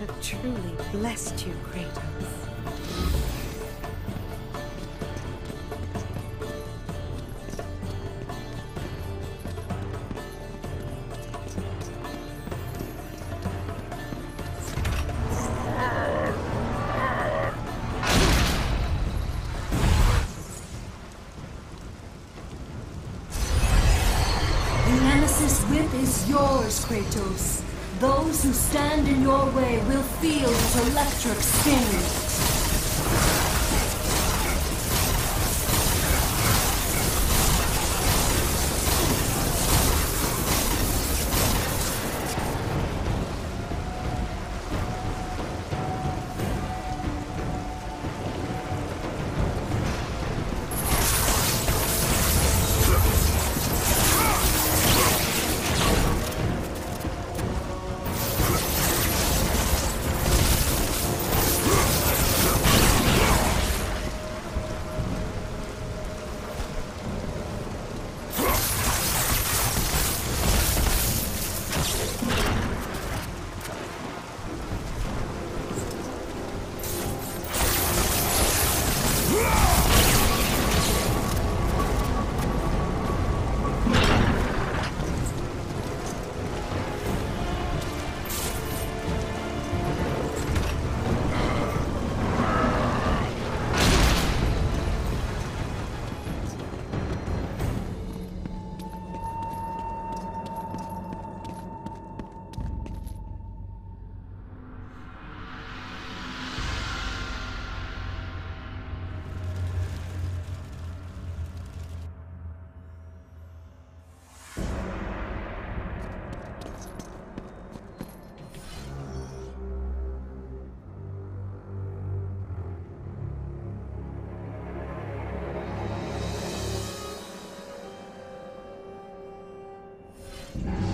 have truly blessed you, Kratos. Electric sting. Yeah.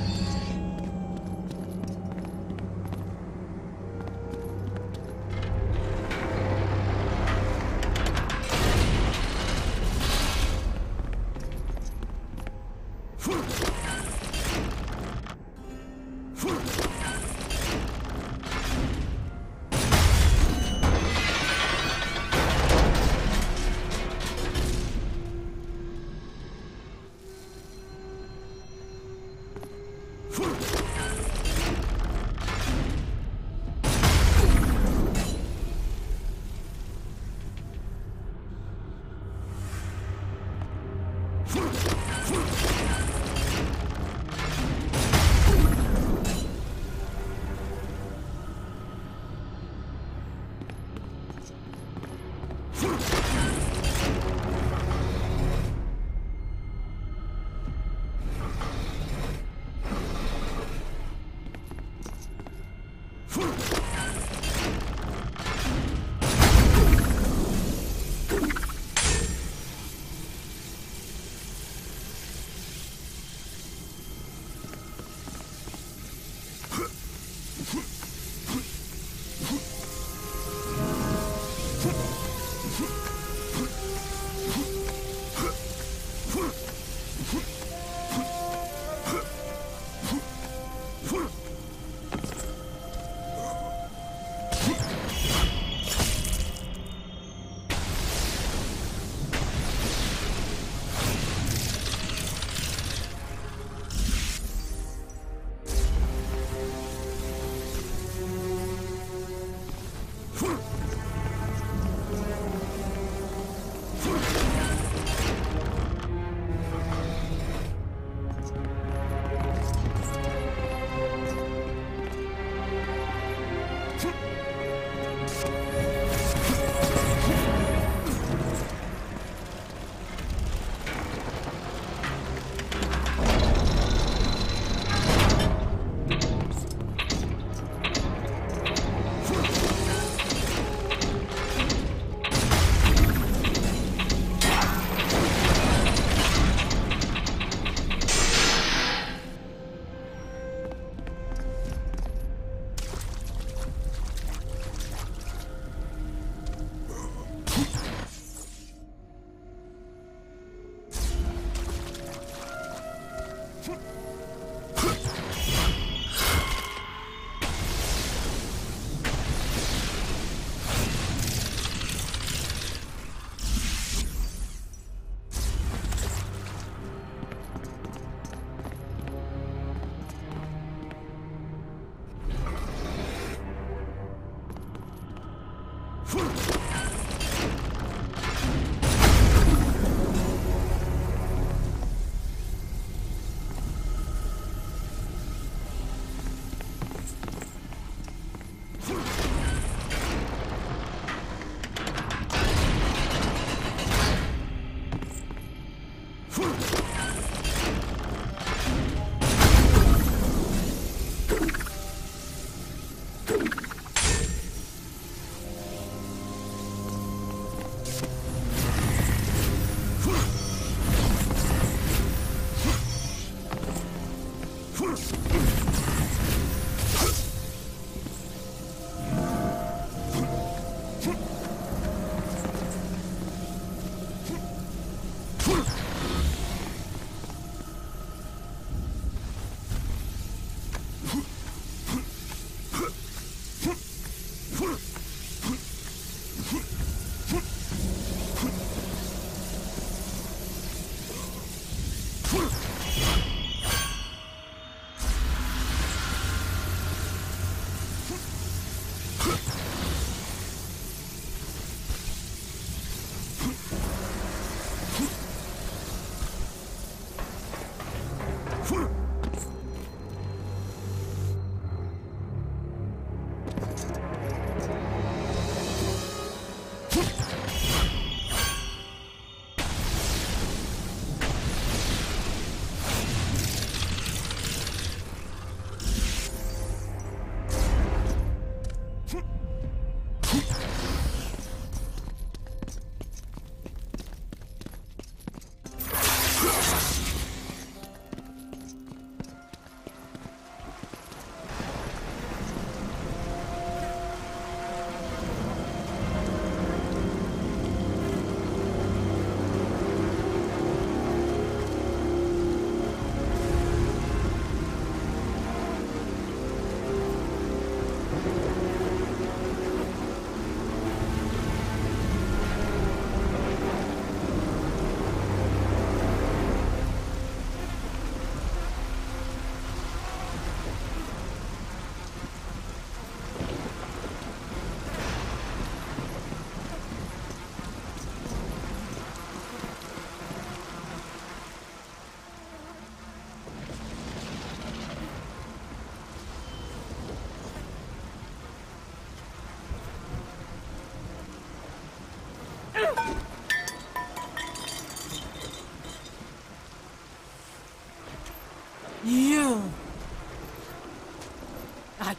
Full!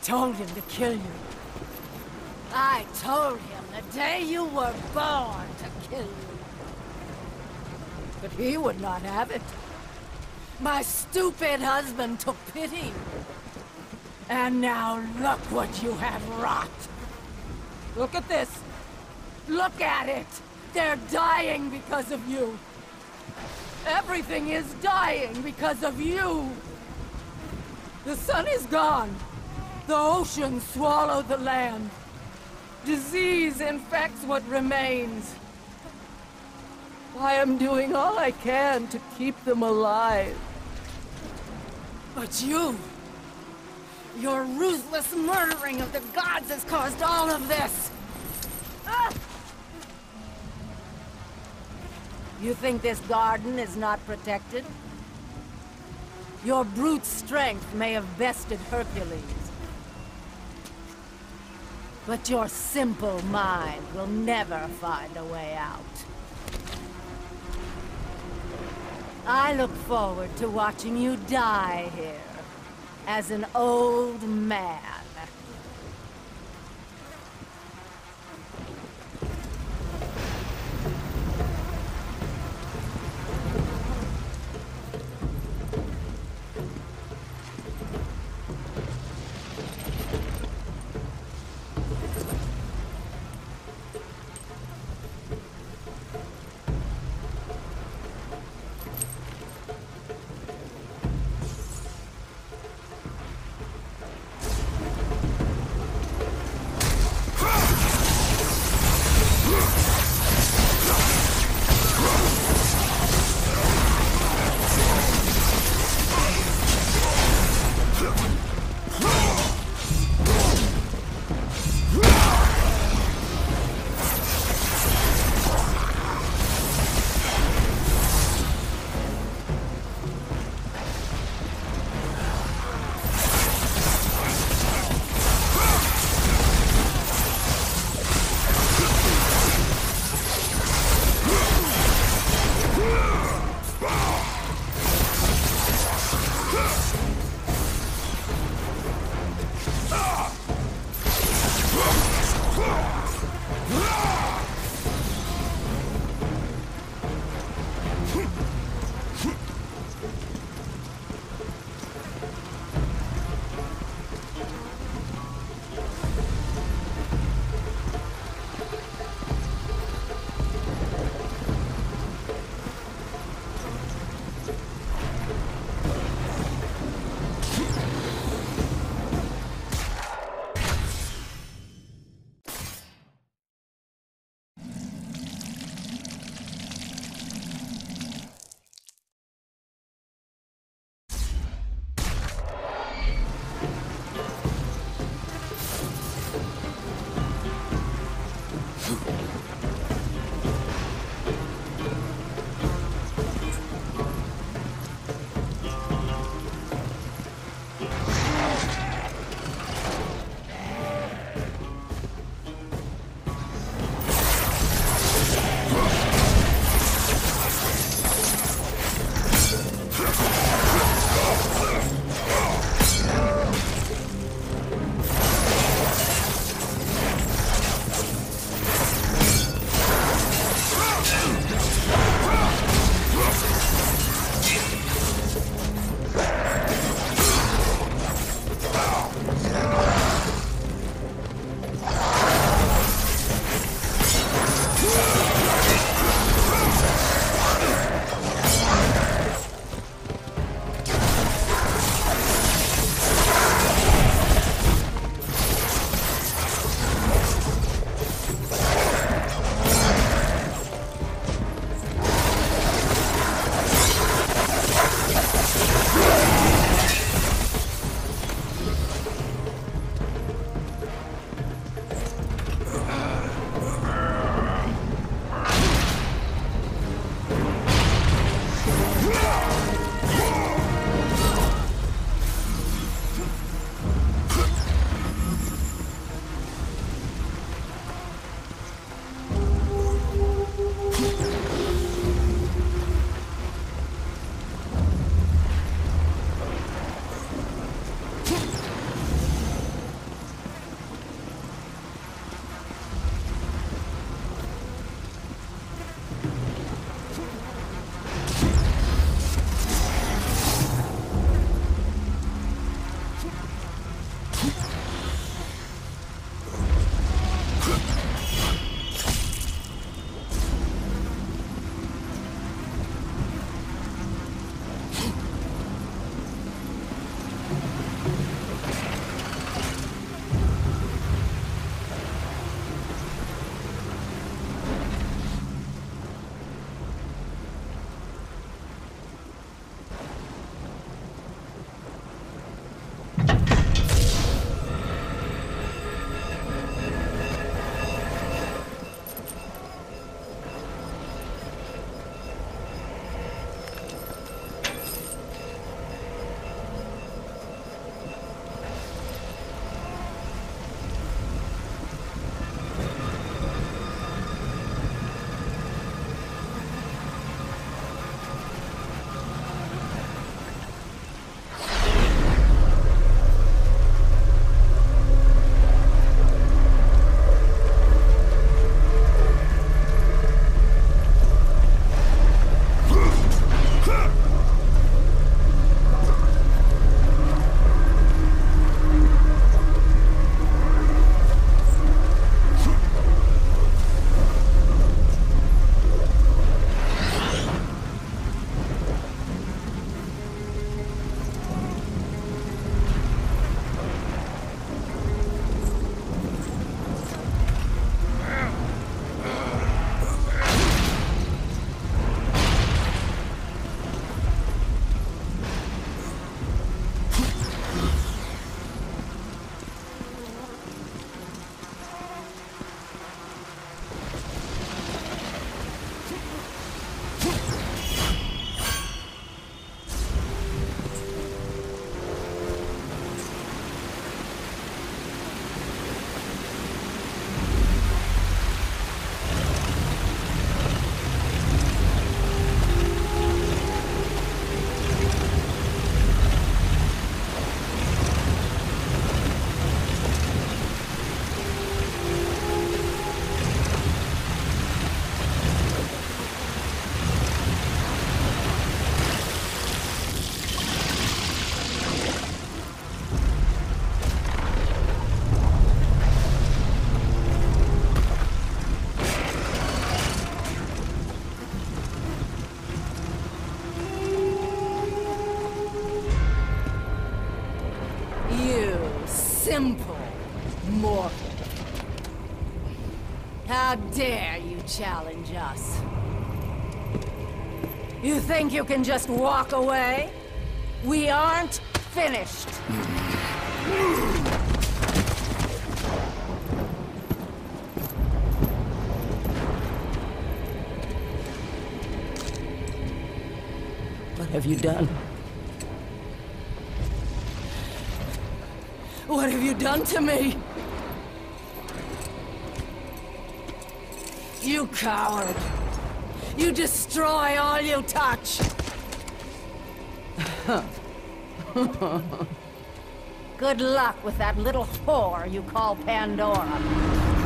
Told him to kill you. I told him the day you were born to kill you. But he would not have it. My stupid husband took pity. And now look what you have wrought. Look at this. Look at it. They're dying because of you. Everything is dying because of you. The sun is gone. The ocean swallowed the land. Disease infects what remains. I am doing all I can to keep them alive. But you... Your ruthless murdering of the gods has caused all of this! Ah! You think this garden is not protected? Your brute strength may have bested Hercules. But your simple mind will never find a way out. I look forward to watching you die here, as an old man. Huh? Simple, mortal. How dare you challenge us? You think you can just walk away? We aren't finished. What have you done? Done to me? You coward! You destroy all you touch! Good luck with that little whore you call Pandora.